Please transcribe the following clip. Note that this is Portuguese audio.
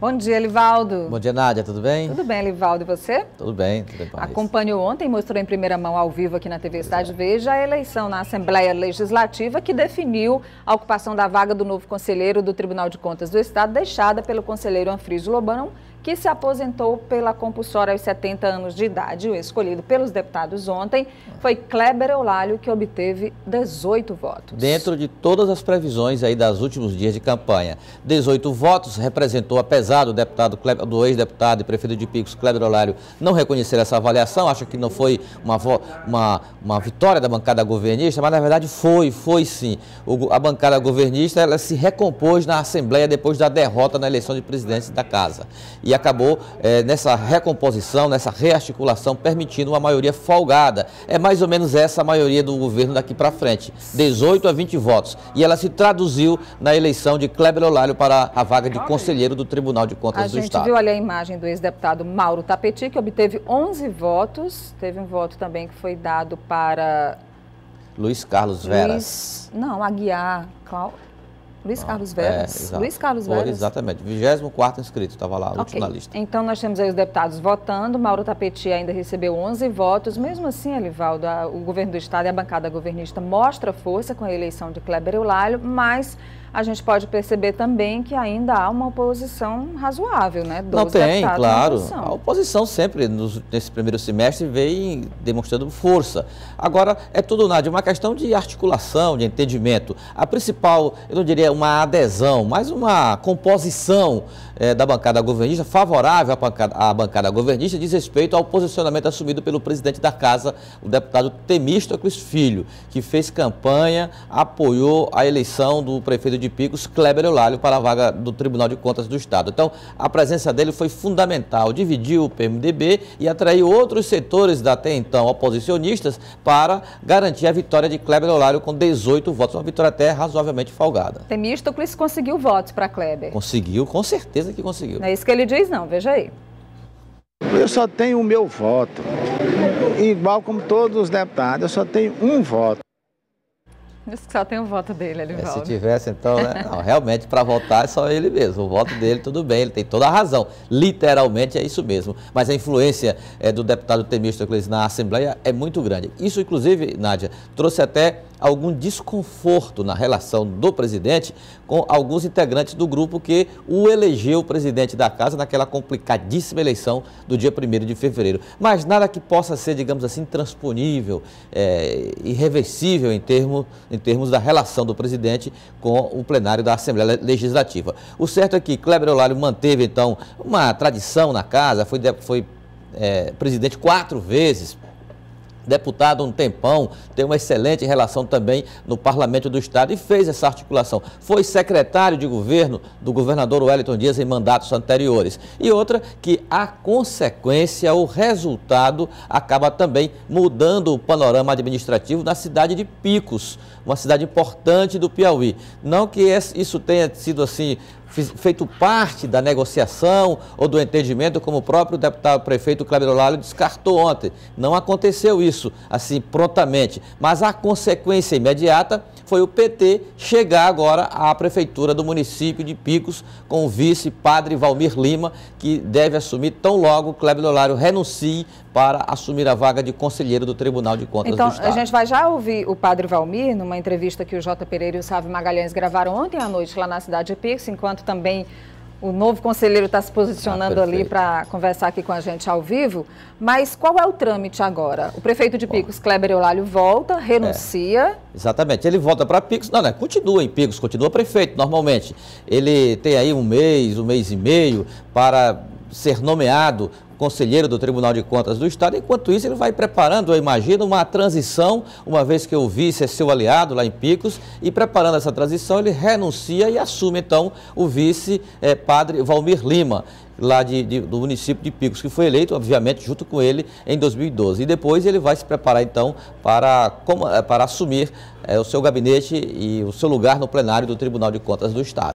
Bom dia, Livaldo. Bom dia, Nádia, tudo bem? Tudo bem, Livaldo, e você? Tudo bem, tudo bem. Acompanhou ontem, mostrou em primeira mão ao vivo aqui na TV Cidade Veja a eleição na Assembleia Legislativa que definiu a ocupação da vaga do novo conselheiro do Tribunal de Contas do Estado, deixada pelo conselheiro Anfrísio Lobão, que se aposentou pela compulsória aos 70 anos de idade. O escolhido pelos deputados ontem foi Kleber Eulálio, que obteve 18 votos. Dentro de todas as previsões aí dos últimos dias de campanha, 18 votos representou, apesar do deputado do ex-deputado e prefeito de Picos, Kleber Eulálio, não reconhecer essa avaliação, acho que não foi uma, uma, uma vitória da bancada governista, mas na verdade foi, foi sim. O, a bancada governista ela se recompôs na Assembleia depois da derrota na eleição de presidente da casa. E e acabou é, nessa recomposição, nessa rearticulação, permitindo uma maioria folgada. É mais ou menos essa a maioria do governo daqui para frente, 18 a 20 votos. E ela se traduziu na eleição de Kleber Olário para a vaga de conselheiro do Tribunal de Contas a do Estado. A gente viu ali a imagem do ex-deputado Mauro Tapeti, que obteve 11 votos. Teve um voto também que foi dado para... Luiz Carlos Veras. Luiz... Não, Aguiar. Clau... Luiz Carlos Veras. É, Luiz Carlos Veras. Exatamente. 24 inscrito, estava lá, okay. último na lista. Então nós temos aí os deputados votando. Mauro Tapeti ainda recebeu 11 votos. Mesmo assim, Alivaldo, o governo do estado e a bancada governista mostra força com a eleição de Kleber Eulálio, mas a gente pode perceber também que ainda há uma oposição razoável, né? Não tem, claro. A oposição sempre, nos, nesse primeiro semestre, vem demonstrando força. Agora, é tudo, Nádia, uma questão de articulação, de entendimento. A principal, eu não diria uma adesão, mas uma composição é, da bancada governista, favorável à bancada, à bancada governista, diz respeito ao posicionamento assumido pelo presidente da Casa, o deputado Temístocles Filho, que fez campanha, apoiou a eleição do prefeito de Picos, Kleber Eulálio, para a vaga do Tribunal de Contas do Estado. Então, a presença dele foi fundamental, dividiu o PMDB e atraiu outros setores da até então oposicionistas para garantir a vitória de Kleber Eulálio com 18 votos, uma vitória até razoavelmente folgada. Temístocles conseguiu votos para Kleber. Conseguiu, com certeza que conseguiu. Não é isso que ele diz não, veja aí. Eu só tenho o meu voto. Igual como todos os deputados, eu só tenho um voto. Que só tem o voto dele, Elivaldo. É, se tivesse, então, né? Não, realmente, para votar é só ele mesmo. O voto dele, tudo bem, ele tem toda a razão. Literalmente é isso mesmo. Mas a influência é, do deputado Temístocles na Assembleia é muito grande. Isso, inclusive, Nádia, trouxe até algum desconforto na relação do presidente com alguns integrantes do grupo que o elegeu presidente da casa naquela complicadíssima eleição do dia 1 de fevereiro. Mas nada que possa ser, digamos assim, transponível, é, irreversível em, termo, em termos da relação do presidente com o plenário da Assembleia Legislativa. O certo é que Kleber Olário manteve, então, uma tradição na casa, foi, foi é, presidente quatro vezes, deputado um tempão, tem uma excelente relação também no Parlamento do Estado e fez essa articulação. Foi secretário de governo do governador Wellington Dias em mandatos anteriores. E outra que a consequência, o resultado, acaba também mudando o panorama administrativo na cidade de Picos, uma cidade importante do Piauí. Não que isso tenha sido assim feito parte da negociação ou do entendimento, como o próprio deputado prefeito Kleber Olálio descartou ontem. Não aconteceu isso assim prontamente, mas a consequência imediata foi o PT chegar agora à prefeitura do município de Picos com o vice padre Valmir Lima, que deve assumir tão logo Kleber Olálio renuncie para assumir a vaga de conselheiro do Tribunal de Contas então, do Estado. Então, a gente vai já ouvir o padre Valmir numa entrevista que o J. Pereira e o Sávio Magalhães gravaram ontem à noite lá na cidade de Pix, enquanto também o novo conselheiro está se posicionando ah, ali para conversar aqui com a gente ao vivo. Mas qual é o trâmite agora? O prefeito de Picos, Bom, Kleber Eulálio, volta, renuncia. É, exatamente, ele volta para Picos. Não, não, continua em Picos, continua prefeito normalmente. Ele tem aí um mês, um mês e meio para ser nomeado conselheiro do Tribunal de Contas do Estado. Enquanto isso, ele vai preparando, eu imagino, uma transição, uma vez que o vice é seu aliado lá em Picos, e preparando essa transição, ele renuncia e assume, então, o vice é, padre Valmir Lima lá de, de, do município de Picos, que foi eleito, obviamente, junto com ele em 2012. E depois ele vai se preparar, então, para, como, para assumir é, o seu gabinete e o seu lugar no plenário do Tribunal de Contas do Estado.